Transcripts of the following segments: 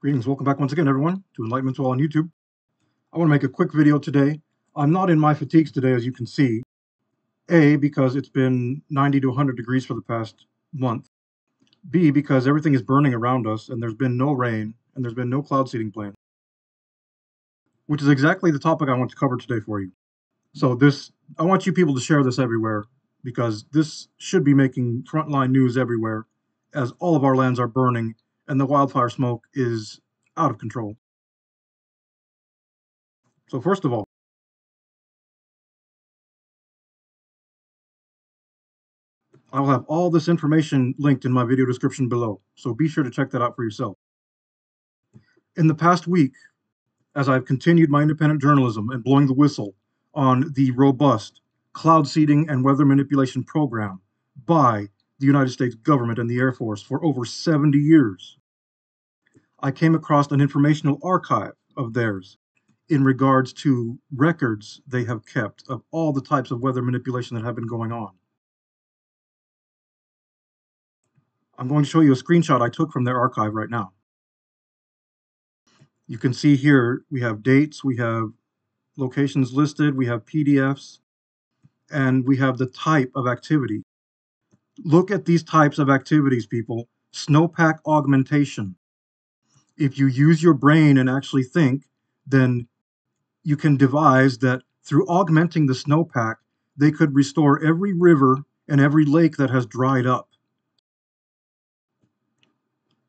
Greetings, welcome back once again, everyone, to Enlightenment All on YouTube. I want to make a quick video today. I'm not in my fatigues today, as you can see. A, because it's been 90 to 100 degrees for the past month. B, because everything is burning around us and there's been no rain and there's been no cloud seeding plan. Which is exactly the topic I want to cover today for you. So this, I want you people to share this everywhere because this should be making frontline news everywhere as all of our lands are burning and the wildfire smoke is out of control. So first of all, I will have all this information linked in my video description below, so be sure to check that out for yourself. In the past week, as I've continued my independent journalism and blowing the whistle on the robust cloud seeding and weather manipulation program by the United States government and the Air Force for over 70 years, I came across an informational archive of theirs in regards to records they have kept of all the types of weather manipulation that have been going on. I'm going to show you a screenshot I took from their archive right now. You can see here we have dates, we have locations listed, we have PDFs, and we have the type of activity. Look at these types of activities, people. Snowpack augmentation. If you use your brain and actually think, then you can devise that through augmenting the snowpack, they could restore every river and every lake that has dried up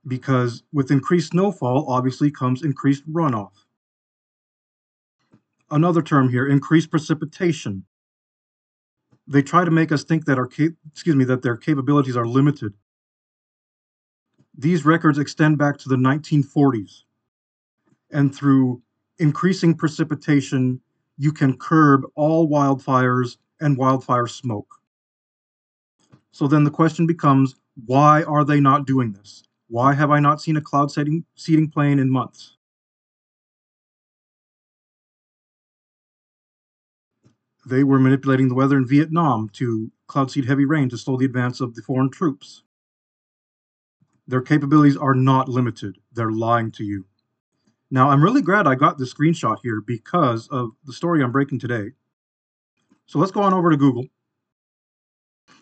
because with increased snowfall obviously comes increased runoff. Another term here, increased precipitation. They try to make us think that our excuse me that their capabilities are limited. These records extend back to the 1940s. And through increasing precipitation, you can curb all wildfires and wildfire smoke. So then the question becomes, why are they not doing this? Why have I not seen a cloud seeding, plane in months? They were manipulating the weather in Vietnam to cloud seed heavy rain to slow the advance of the foreign troops. Their capabilities are not limited. They're lying to you. Now, I'm really glad I got this screenshot here because of the story I'm breaking today. So let's go on over to Google.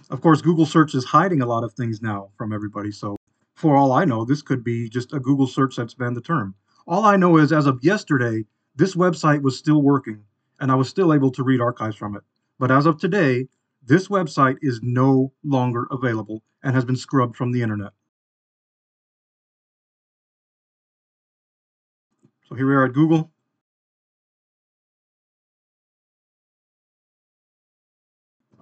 Of course, Google search is hiding a lot of things now from everybody, so for all I know, this could be just a Google search that's banned the term. All I know is as of yesterday, this website was still working and I was still able to read archives from it. But as of today, this website is no longer available and has been scrubbed from the internet. So here we are at Google.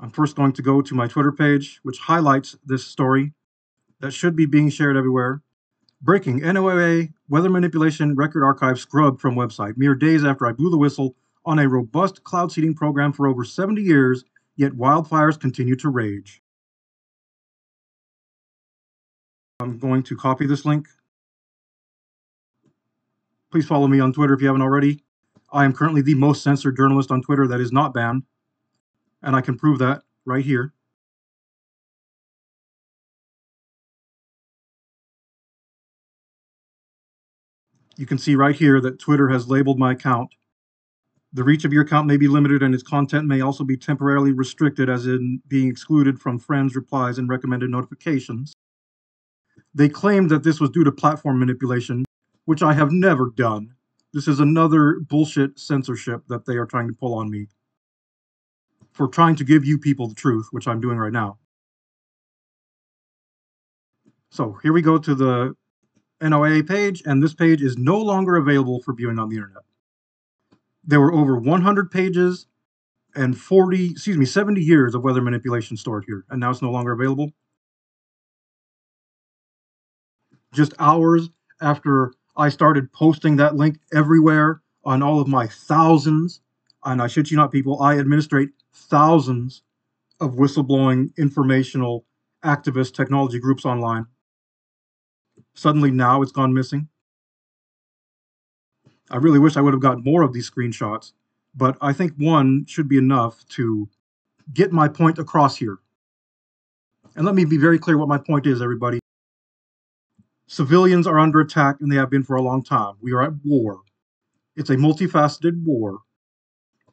I'm first going to go to my Twitter page, which highlights this story that should be being shared everywhere. Breaking NOAA weather manipulation record archive scrubbed from website mere days after I blew the whistle on a robust cloud seeding program for over 70 years, yet wildfires continue to rage. I'm going to copy this link. Please follow me on Twitter if you haven't already. I am currently the most censored journalist on Twitter that is not banned, and I can prove that right here. You can see right here that Twitter has labeled my account. The reach of your account may be limited and its content may also be temporarily restricted, as in being excluded from friends' replies and recommended notifications. They claimed that this was due to platform manipulation, which I have never done. This is another bullshit censorship that they are trying to pull on me for trying to give you people the truth, which I'm doing right now. So here we go to the NOAA page, and this page is no longer available for viewing on the internet. There were over 100 pages and 40, excuse me, 70 years of weather manipulation stored here, and now it's no longer available. Just hours after I started posting that link everywhere on all of my thousands, and I shit you not, people, I administrate thousands of whistleblowing, informational, activist technology groups online. Suddenly now it's gone missing. I really wish I would have got more of these screenshots, but I think one should be enough to get my point across here. And let me be very clear what my point is, everybody. Civilians are under attack and they have been for a long time. We are at war. It's a multifaceted war.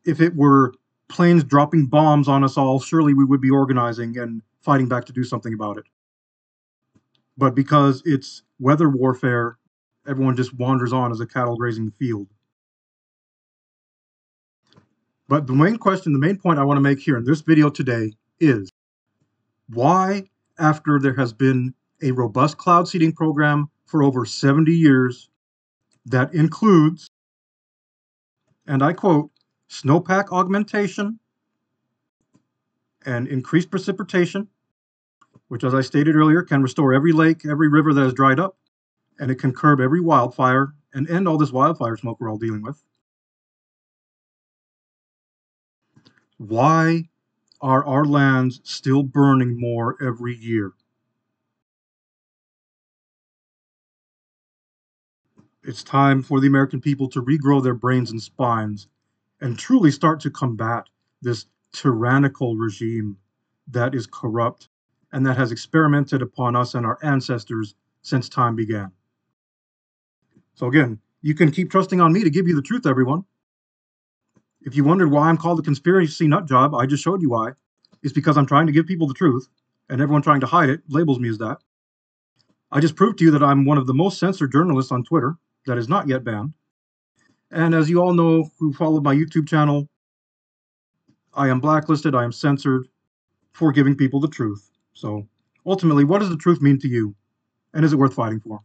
If it were planes dropping bombs on us all, surely we would be organizing and fighting back to do something about it. But because it's weather warfare, everyone just wanders on as a cattle grazing the field. But the main question, the main point I want to make here in this video today is why, after there has been a robust cloud seeding program for over 70 years that includes, and I quote, snowpack augmentation and increased precipitation, which, as I stated earlier, can restore every lake, every river that has dried up, and it can curb every wildfire and end all this wildfire smoke we're all dealing with. Why are our lands still burning more every year? It's time for the American people to regrow their brains and spines and truly start to combat this tyrannical regime that is corrupt and that has experimented upon us and our ancestors since time began. So, again, you can keep trusting on me to give you the truth, everyone. If you wondered why I'm called the conspiracy nut job, I just showed you why. It's because I'm trying to give people the truth, and everyone trying to hide it labels me as that. I just proved to you that I'm one of the most censored journalists on Twitter that is not yet banned. And as you all know who followed my YouTube channel, I am blacklisted, I am censored for giving people the truth. So ultimately, what does the truth mean to you? And is it worth fighting for?